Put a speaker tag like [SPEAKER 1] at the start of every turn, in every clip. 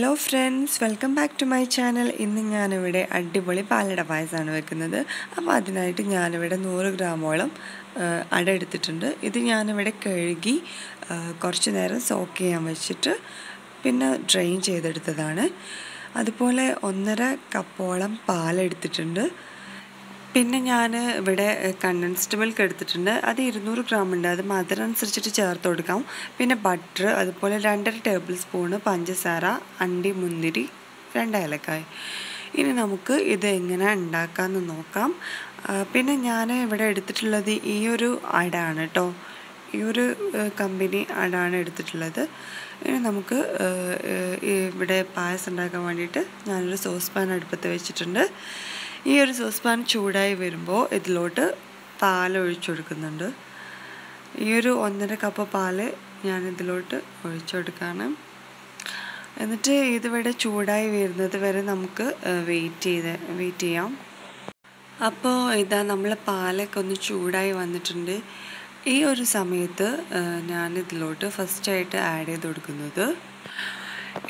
[SPEAKER 1] Hello friends welcome back to my channel ഇന്ന് ഞാനിവിടെ അടിപൊളി പാലട പായസമാണ് വെക്കുന്നത്. അപ്പോൾ അതിനായിട്ട് ഞാനിവിടെ നൂറ് ഗ്രാമോളം അട എടുത്തിട്ടുണ്ട്. ഇത് ഞാനിവിടെ കഴുകി കുറച്ച് നേരം സോക്ക് ചെയ്യാൻ വെച്ചിട്ട് പിന്നെ ഡ്രെയിൻ ചെയ്തെടുത്തതാണ്. അതുപോലെ ഒന്നര കപ്പോളം പാലെടുത്തിട്ടുണ്ട്. പിന്നെ ഞാൻ ഇവിടെ കണ്ടൻസ്ഡ് മിൽക്ക് എടുത്തിട്ടുണ്ട്. അത് ഇരുന്നൂറ് ഗ്രാം ഉണ്ട്. അത് മധുരം അനുസരിച്ചിട്ട് ചേർത്ത് കൊടുക്കാം. പിന്നെ ബട്ടർ അതുപോലെ രണ്ടര ടേബിൾ സ്പൂണ് പഞ്ചസാര അണ്ടി മുന്തിരി രണ്ട് ഏലക്കായ്. ഇനി നമുക്ക് ഇത് എങ്ങനെ ഉണ്ടാക്കാമെന്ന് നോക്കാം. പിന്നെ ഞാൻ ഇവിടെ എടുത്തിട്ടുള്ളത് ഈ ഒരു അടാണ് കേട്ടോ ഈ ഒരു കമ്പനി അടാണ് എടുത്തിട്ടുള്ളത്. ഇനി നമുക്ക് ഇവിടെ പായസം ഉണ്ടാക്കാൻ വേണ്ടിയിട്ട് ഞാനൊരു സോസ് പാൻ അടുപ്പത്ത് വെച്ചിട്ടുണ്ട്. ഈ ഒരു സോസ് പാൻ ചൂടായി വരുമ്പോൾ ഇതിലോട്ട് പാൽ ഒഴിച്ചു കൊടുക്കുന്നുണ്ട് ഈ ഒരു ഒന്നര കപ്പ് പാൽ ഞാൻ ഇതിലോട്ട് ഒഴിച്ചു കൊടുക്കുകയാണ് എന്നിട്ട് ഇതിവിടെ ചൂടായി വരുന്നത് വരെ നമുക്ക് വെയിറ്റ് ചെയ്ത് വെയിറ്റ് ചെയ്യാം. അപ്പോൾ ഇതാ നമ്മൾ പാലൊക്കെ ഒന്ന് ചൂടായി വന്നിട്ടുണ്ട്. ഈ ഒരു സമയത്ത് ഞാനിതിലോട്ട് ഫസ്റ്റായിട്ട് ആഡ് ചെയ്ത് കൊടുക്കുന്നത്.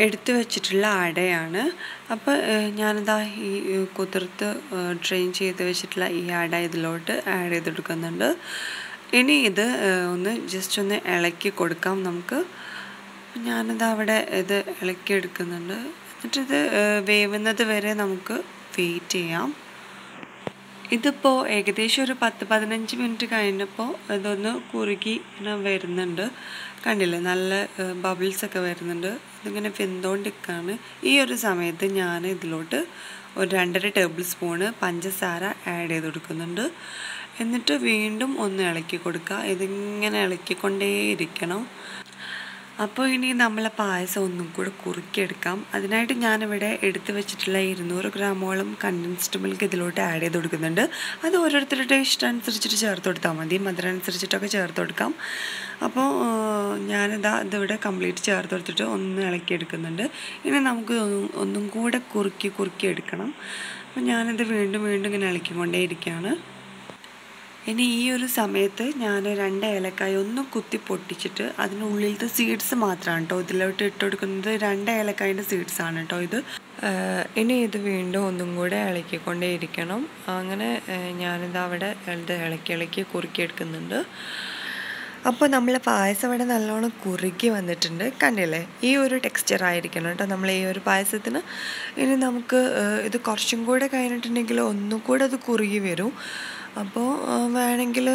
[SPEAKER 1] എടുത്തു വെച്ചിട്ടുള്ള അടയാണ് അപ്പോൾ ഞാനിതാ ഈ കുതിർത്ത് ഡ്രെയിൻ ചെയ്ത് വെച്ചിട്ടുള്ള ഈ അട ഇതിലോട്ട് ആഡ് ചെയ്ത് കൊടുക്കുന്നുണ്ട്. ഇനി ഇത് ഒന്ന് ജസ്റ്റ് ഒന്ന് ഇളക്കി കൊടുക്കാം നമുക്ക്. ഞാനിത് അവിടെ ഇത് ഇളക്കി എടുക്കുന്നുണ്ട്. എന്നിട്ടിത് വേവുന്നത് വരെ നമുക്ക് വെയിറ്റ് ചെയ്യാം. ഇതിപ്പോൾ ഏകദേശം ഒരു പത്ത് പതിനഞ്ച് മിനിറ്റ് കഴിഞ്ഞപ്പോൾ ഇതൊന്ന് കുറുകി വരുന്നുണ്ട്. കണ്ടില്ലേ? നല്ല ബബിൾസ് ഒക്കെ വരുന്നുണ്ട്. ഇതിങ്ങനെ വെന്തുകൊണ്ടിരിക്കുകയാണ് ഈ ഒരു സമയത്ത് ഞാൻ ഇതിലോട്ട് ഒരു രണ്ടര ടേബിൾ സ്പൂണ് പഞ്ചസാര ആഡ് ചെയ്ത് കൊടുക്കുന്നുണ്ട്. എന്നിട്ട് വീണ്ടും ഒന്ന് ഇളക്കി കൊടുക്കുക. ഇതിങ്ങനെ ഇളക്കിക്കൊണ്ടേയിരിക്കണം. അപ്പോൾ ഇനി നമ്മളെ പായസം ഒന്നും കൂടെ കുറുക്കിയെടുക്കാം. അതിനായിട്ട് ഞാനിവിടെ എടുത്തു വെച്ചിട്ടുള്ള ഇരുന്നൂറ് ഗ്രാമോളം കണ്ടൻസ്ഡ് മിൽക്ക് ഇതിലോട്ട് ആഡ് ചെയ്ത് കൊടുക്കുന്നുണ്ട്. അത് ഓരോരുത്തരുടെ ഇഷ്ടം അനുസരിച്ചിട്ട് ചേർത്ത് കൊടുത്താൽ മതി. മധുരം അനുസരിച്ചിട്ടൊക്കെ ചേർത്ത് കൊടുക്കാം. അപ്പോൾ ഞാനിതാ ഇതിവിടെ കംപ്ലീറ്റ് ചേർത്ത് കൊടുത്തിട്ട് ഒന്ന് ഇളക്കിയെടുക്കുന്നുണ്ട് ഇനി നമുക്ക് ഒന്നും- കൂടെ കുറുക്കി കുറുക്കി എടുക്കണം. അപ്പോൾ ഞാനിത് വീണ്ടും വീണ്ടും ഇങ്ങനെ ഇളക്കിക്കൊണ്ടേ ഇരിക്കുകയാണ് ഇനി ഈ ഒരു സമയത്ത് ഞാൻ രണ്ട് ഏലക്കായ ഒന്ന് കുത്തി പൊട്ടിച്ചിട്ട് അതിനുള്ളിലത്തെ സീഡ്സ് മാത്രമാണ് കേട്ടോ ഇതിലോട്ട് ഇട്ട് കൊടുക്കുന്നത്. രണ്ട് ഏലക്കായന്റെ സീഡ്സ് ആണ് കേട്ടോ ഇത്. ഇനി ഇത് വീണ്ടും ഒന്നും കൂടെ ഇളക്കിക്കൊണ്ടേ ഇരിക്കണം. അങ്ങനെ ഞാനിത് അവിടെ ഇത് ഇളക്കി ഇളക്കി കുറുക്കിയെടുക്കുന്നുണ്ട്. അപ്പോൾ നമ്മൾ പായസം ഇവിടെ നല്ലോണം കുറുകി വന്നിട്ടുണ്ട്. കണ്ടില്ലേ? ഈ ഒരു ടെക്സ്ചർ ആയിരിക്കണം കേട്ടോ നമ്മൾ ഈ ഒരു പായസത്തിന്. ഇനി നമുക്ക് ഇത് കുറച്ചും കൂടെ കഴിഞ്ഞിട്ടുണ്ടെങ്കിൽ ഒന്നും കൂടെ അത് കുറുകി വരും. അപ്പോൾ വേണമെങ്കിൽ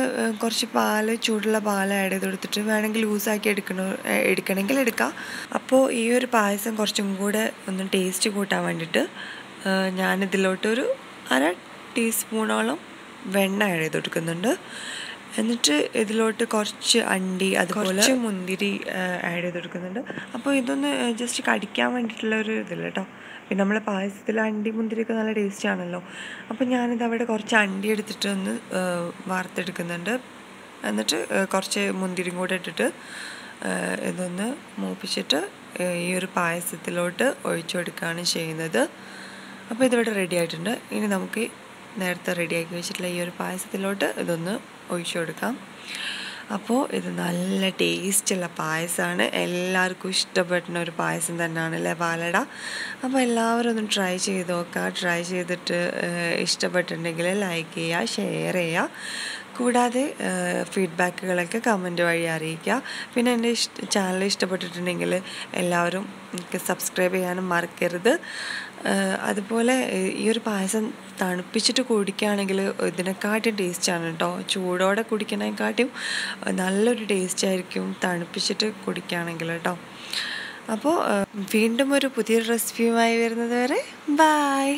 [SPEAKER 1] കുറച്ച് പാൽ ചൂടുള്ള പാൽ ആഡ് ചെയ്ത് കൊടുത്തിട്ട് വേണമെങ്കിൽ ലൂസാക്കി എടുക്കണ എടുക്കണമെങ്കിൽ എടുക്കാം. അപ്പോൾ ഈ ഒരു പായസം കുറച്ചും കൂടെ ഒന്ന് ടേസ്റ്റ് കൂട്ടാൻ വേണ്ടിയിട്ട് ഞാനിതിലോട്ടൊരു അര ടീസ്പൂണോളം വെണ്ണ ആഡ് ചെയ്ത് കൊടുക്കുന്നുണ്ട്. എന്നിട്ട് ഇതിലോട്ട് കുറച്ച് അണ്ടി അതുപോലെ മുന്തിരി ആഡ് ചെയ്ത് കൊടുക്കുന്നുണ്ട്. അപ്പോൾ ഇതൊന്ന് ജസ്റ്റ് കടിക്കാൻ വേണ്ടിയിട്ടുള്ള ഒരു ഇതില്ല കേട്ടോ പിന്നെ നമ്മളെ പായസത്തിൽ അണ്ടി മുന്തിരിയൊക്കെ നല്ല ടേസ്റ്റ് ആണല്ലോ. അപ്പോൾ ഞാനിത് അവിടെ കുറച്ച് അണ്ടി എടുത്തിട്ട് ഒന്ന് വാർത്തെടുക്കുന്നുണ്ട്. എന്നിട്ട് കുറച്ച് മുന്തിരിയും കൂടെ ഇട്ടിട്ട് ഇതൊന്ന് മൂപ്പിച്ചിട്ട് ഈ ഒരു പായസത്തിലോട്ട് ഒഴിച്ചു കൊടുക്കുകയാണ് ചെയ്യുന്നത്. അപ്പോൾ ഇതിവിടെ റെഡി ആയിട്ടുണ്ട്. ഇനി നമുക്ക് നേരത്തെ റെഡിയാക്കി വെച്ചിട്ടുള്ള ഈ ഒരു പായസത്തിലോട്ട് ഇതൊന്ന് ഒഴിച്ചു കൊടുക്കാം. അപ്പോൾ ഇത് നല്ല ടേസ്റ്റുള്ള പായസമാണ് എല്ലാവർക്കും ഇഷ്ടപ്പെടുന്ന ഒരു പായസം തന്നെയാണ് അല്ലേ പാലട. അപ്പോൾ എല്ലാവരും ഒന്ന് ട്രൈ ചെയ്ത് നോക്കുക ട്രൈ ചെയ്തിട്ട് ഇഷ്ടപ്പെട്ടിട്ടുണ്ടെങ്കിൽ ലൈക്ക് ചെയ്യുക ഷെയർ ചെയ്യുക. കൂടാതെ ഫീഡ്ബാക്കുകളൊക്കെ കമന്റ് വഴി അറിയിക്കുക. പിന്നെ എന്റെ ഇഷ്ട ചാനൽ ഇഷ്ടപ്പെട്ടിട്ടുണ്ടെങ്കിൽ എല്ലാവരും എനിക്ക് സബ്സ്ക്രൈബ് ചെയ്യാനും മറക്കരുത്. അതുപോലെ ഈ ഒരു പായസം തണുപ്പിച്ചിട്ട് കുടിക്കുകയാണെങ്കിൽ ഇതിനെക്കാട്ടും ടേസ്റ്റാണ് കേട്ടോ ചൂടോടെ കുടിക്കണേക്കാട്ടും നല്ലൊരു ടേസ്റ്റ് ആയിരിക്കും തണുപ്പിച്ചിട്ട് കുടിക്കുകയാണെങ്കിൽ കേട്ടോ അപ്പോൾ വീണ്ടും ഒരു പുതിയൊരു റെസിപ്പിയുമായി വരുന്നത് വരെ ബായ്